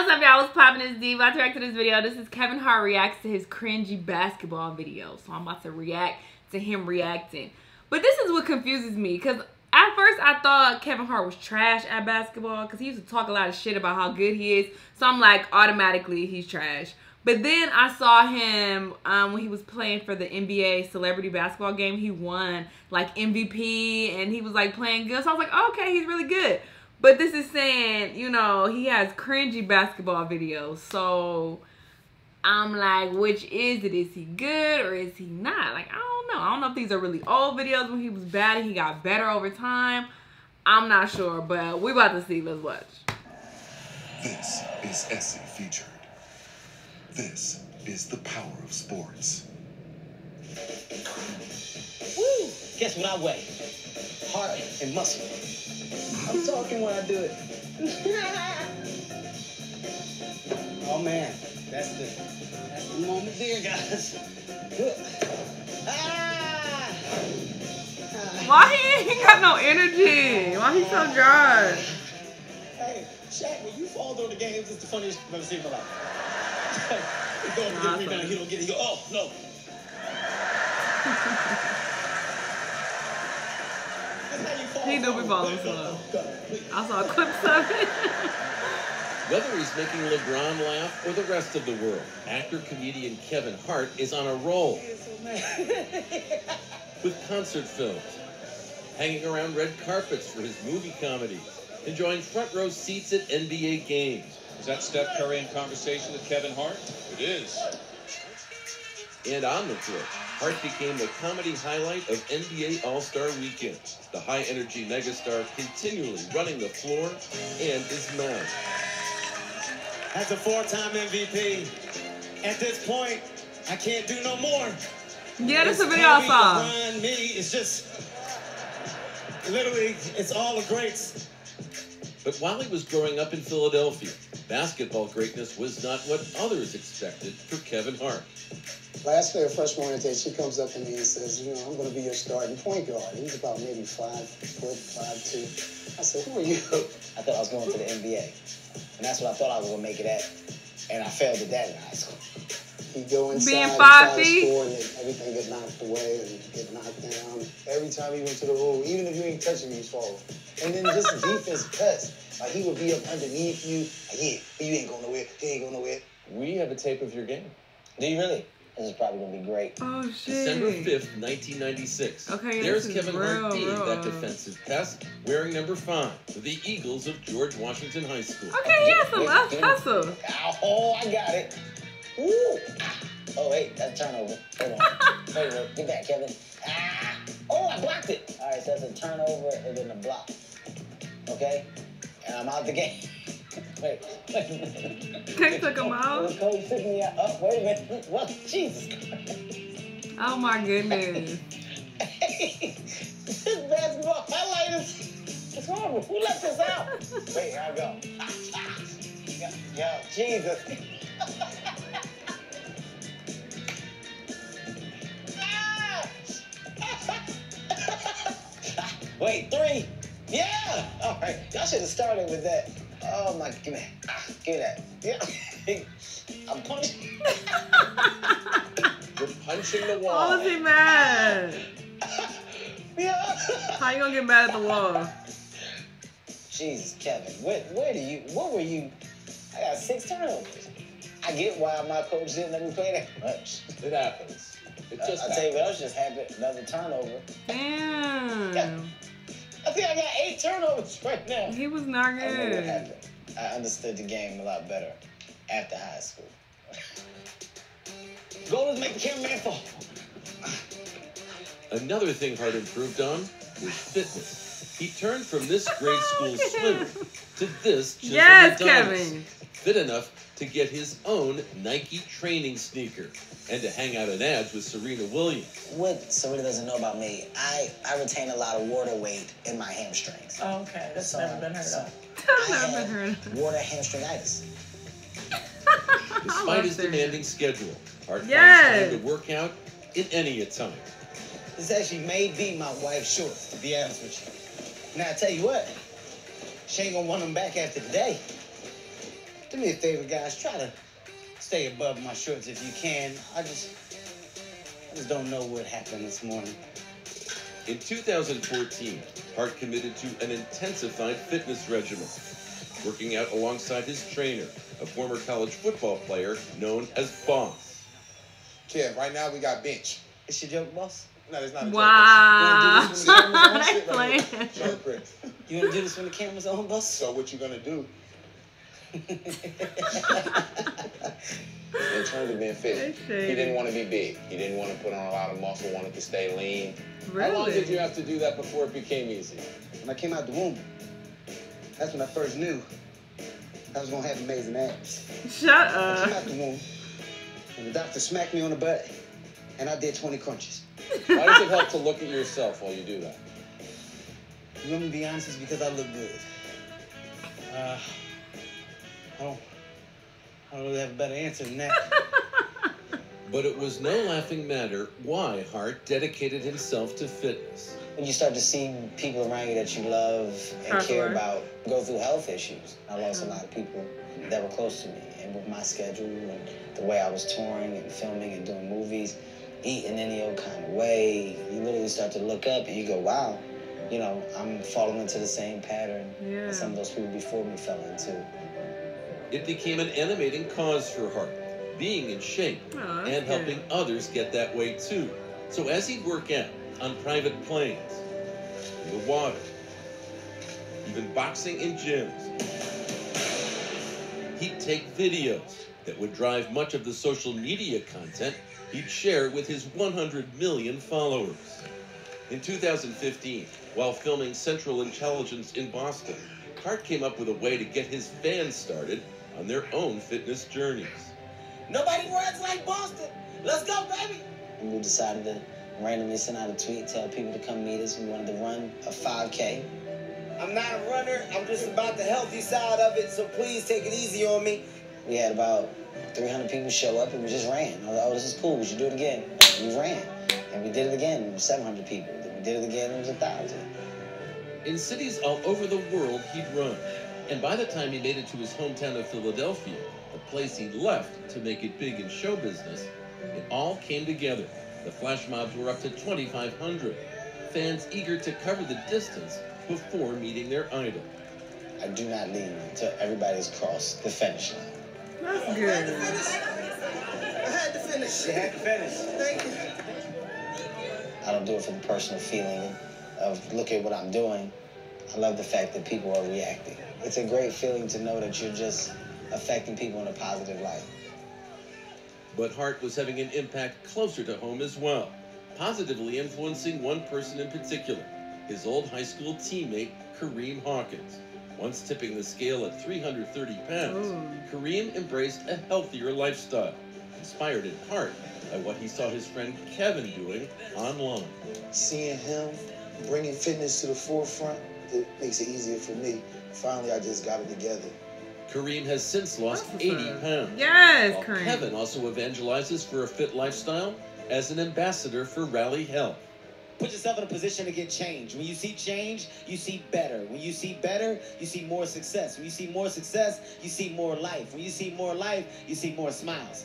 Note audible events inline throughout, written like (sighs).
what's up, y'all? What's poppin'? It's D. About to react to this video. This is Kevin Hart reacts to his cringy basketball video. So I'm about to react to him reacting. But this is what confuses me because at first I thought Kevin Hart was trash at basketball because he used to talk a lot of shit about how good he is. So I'm like, automatically he's trash. But then I saw him um, when he was playing for the NBA celebrity basketball game. He won like MVP and he was like playing good. So I was like, okay, he's really good. But this is saying, you know, he has cringy basketball videos. So I'm like, which is it? Is he good or is he not? Like, I don't know. I don't know if these are really old videos when he was bad and he got better over time. I'm not sure, but we're about to see. Let's watch. This is SC featured. This is the power of sports. Woo! Guess what I weigh? Heart and muscle. I'm talking when I do it. (laughs) oh man, that's the that's the moment there, guys. (laughs) Ah! Why he ain't got no energy? Why he so dry? Hey, Shaq, when you fall during the games, it's the funniest I've ever seen in my life. (laughs) he and get a rebound, he don't get it. He go, oh no. That's how you fall He do be forward. falling Go, go, slow. go, go, please. I saw clips of it. Whether he's making LeBron laugh or the rest of the world, actor comedian Kevin Hart is on a roll He is so mad. with concert films, hanging around red carpets for his movie comedies, enjoying front row seats at NBA games, Is that Steph Curry in conversation with Kevin Hart? It is. and on the court. Hart became the comedy highlight of NBA All Star Weekend. The high energy megastar continually running the floor and his mouth. As a four-time MVP, at this point, I can't do no more. Yeah, that's It's a video I Kobe, saw. LeBron, me, it's just literally, it's all the greats. But while he was growing up in Philadelphia, basketball greatness was not what others expected for Kevin Hart. Last day of freshman orientation, she comes up to me and says, you know, I'm going to be your starting point guard. He's about maybe five foot, five two. I said, who are you? (laughs) I thought I was going to the NBA. And that's what I thought I was going to make it at. And I failed at that in high school. He go inside, Being and five try to feet? score, and everything get knocked away and get knocked down. Every time he went to the hole, even if you ain't touching him, he's falling. And then just (laughs) defense pest. Like he would be up underneath you. Like, yeah, you ain't going nowhere. You ain't going nowhere. We have a tape of your game. Do you really? This is probably going to be great. Oh December 5th, 1996. Okay, There's this is Kevin real, Hart real. that defensive pest, wearing number five for the Eagles of George Washington High School. Okay, he has some left hustle. Oh, I got it. Ooh. Oh, wait, that's turnover. Hold on. (laughs) Wait, wait, get back, Kevin. Ah. Oh, I blocked it. All right, so that's a turnover and then a block. Okay? And I'm out the game. (laughs) wait, wait. They took him out. coach took me out. Oh, wait a minute. What? Jesus Oh my goodness. Hey, (laughs) this basketball highlight is it's horrible. Who left this out? Wait, here I go. (laughs) Yo, Jesus. (laughs) Wait, three. Yeah. All right. Y'all should have started with that. Oh my, give me, give me that. Yeah. (laughs) I'm punching. (laughs) You're punching the Why wall. was he mad? Yeah. How you gonna get mad at the wall? Jesus, Kevin, where, where do you, what were you? I got six turnovers. I get why my coach didn't let me play that much. It happens. It I, just will tell you happens. what else just happened. Another turnover. Damn. (laughs) I think I got eight turnovers right now. He was not I don't know what good. Happened. I understood the game a lot better after high school. (laughs) Goal is make the cameraman fall. Another thing Hart improved on was fitness. He turned from this grade school (laughs) swimmer to this chiseled Yes, Adonis. Kevin. Fit enough to get his own Nike training sneaker and to hang out in ads with Serena Williams. What Serena doesn't know about me, I, I retain a lot of water weight in my hamstrings. Oh, okay, that's So- never been heard so of. I've I never have heard of water hamstringitis. (laughs) Despite his demanding schedule, Hart Yes. finds time to work out in any time. This actually may be my wife's shorts, to be honest with you. Now, I tell you what, she ain't gonna want them back after today. do me a favor, guys. Try to stay above my shorts if you can. I just, I just don't know what happened this morning. In 2014, Hart committed to an intensified fitness regimen, working out alongside his trainer, a former college football player known as Boss. Kev, right now we got bench. It's your joke, boss? No, that's not a joke. Wow. You wanna do this when the They (laughs) camera's on? playing. Sit right here. Show the press. You want to do this when the camera's on, boss? So what you gonna do? In terms of being fit, he didn't want to be big. He didn't want to put on a lot of muscle. Wanted to stay lean. Really? How long did you have to do that before it became easy? When I came out the womb, that's when I first knew I was gonna have amazing abs. Shut up. I came up. out the womb, and the doctor smacked me on the butt, and I did 20 crunches. Why does it help to look at yourself while you do that? You want me to be honest? It's because I look good. Uh, I don't, I don't really have a better answer than that. (laughs) But it was no laughing matter why Hart dedicated himself to fitness. When you start to see people around you that you love and Hard care about go through health issues. I lost a mm-hmm. lot of people that were close to me. And with my schedule and the way I was touring and filming and doing movies, eating in any old kind of way, you literally start to look up and you go, wow, you know, I'm falling into the same pattern Yeah. that some of those people before me fell into. It became an animating cause for Hart, being in shape Oh, and good. helping others get that way too. So as he'd work out on private planes, in the water, even boxing in gyms, he'd take videos that would drive much of the social media content he'd share with his 100 million followers. In 2015, while filming Central Intelligence in Boston, Hart came up with a way to get his fans started on their own fitness journeys. Nobody runs like Boston. Let's go, baby. And we decided to randomly send out a tweet, tell people to come meet us. We wanted to run a 5K. I'm not a runner. I'm just about the healthy side of it. So please take it easy on me. We had about 300 people show up and we just ran. I was like, oh, this is cool. We should do it again. And we ran. And we did it again. 700 people. Then we did it again. It was a 1,000. In cities all over the world, he'd run. And by the time he made it to his hometown of Philadelphia, the place he left to make it big in show business, it all came together. The flash mobs were up to 2,500. Fans eager to cover the distance before meeting their idol. I do not leave until everybody's crossed the finish line. That's good. I had to finish. You had to finish. Thank you. I don't do it for the personal feeling of look at what I'm doing. I love the fact that people are reacting. It's a great feeling to know that you're just affecting people in a positive light. But Hart was having an impact closer to home as well, positively influencing one person in particular, his old high school teammate, Kareem Hawkins. Once tipping the scale at 330 pounds, Ooh. Kareem embraced a healthier lifestyle, inspired in part by what he saw his friend Kevin doing online. Seeing him bringing fitness to the forefront, it makes it easier for me. Finally, I just got it together. Kareem has since lost That's 80 pounds. Yes, while Kareem. Kevin also evangelizes for a fit lifestyle as an ambassador for Rally Health. Put yourself in a position to get change. When you see change, you see better. When you see better, you see more success. When you see more success, you see more life. When you see more life, you see more smiles.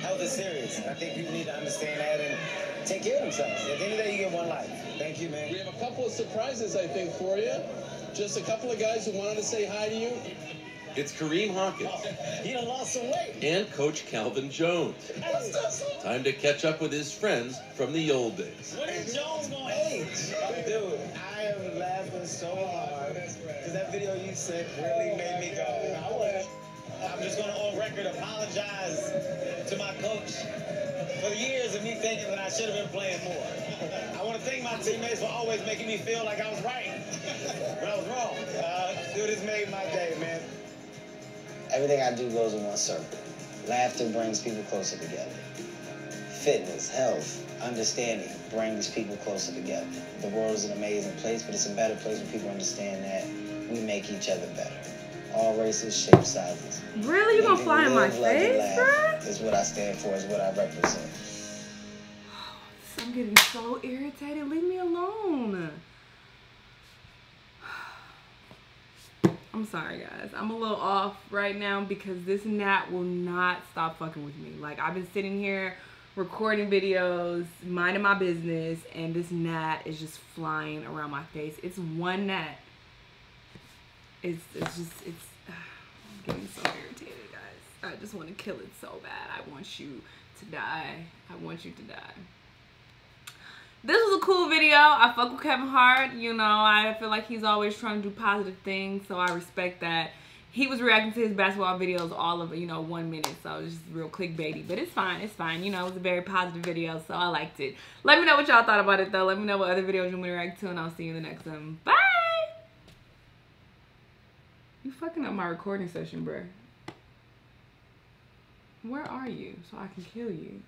Health is serious. I think people need to understand that and take care of themselves. At the end of the day, you get one life. Thank you, man. We have a couple of surprises, I think, for you. Just a couple of guys who wanted to say hi to you. It's Kareem Hawkins (laughs) You done lost some weight. and Coach Calvin Jones. Time to catch up with his friends from the old days. When is Jones gonna age? Dude, I am laughing so hard because that video you sent really made me go. I was. I'm just gonna on record apologize to my coach for the years of me thinking that I should have been playing more. I want to thank my teammates for always making me feel like I was right, but I was wrong. Uh, dude, this made my day, man. Everything I do goes in one circle. Laughter brings people closer together. Fitness, health, understanding brings people closer together. The world is an amazing place, but it's a better place when people understand that we make each other better. All races, shapes, sizes. Really? You gonna fly in my live, love, and face, bruh? Is what I stand for, is what I represent. (sighs) I'm getting so irritated. Leave me alone. (sighs) I'm sorry, guys. I'm a little off right now because this gnat will not stop fucking with me. Like, I've been sitting here recording videos, minding my business, and this gnat is just flying around my face. It's one gnat. It's, it's just, it's, (sighs) uh, getting so irritated, guys. I just want to kill it so bad. I want you to die. I want you to die this was a cool video. I fuck with Kevin Hart. You know, I feel like he's always trying to do positive things, so I respect that. He was reacting to his basketball videos all of, you know, one minute, so it was just real clickbaity. But it's fine, it's fine. You know, it was a very positive video, so I liked it. Let me know what y'all thought about it, though. Let me know what other videos you want me to react to, and I'll see you in the next one. Bye! You fucking up my recording session, bruh. Where are you so I can kill you?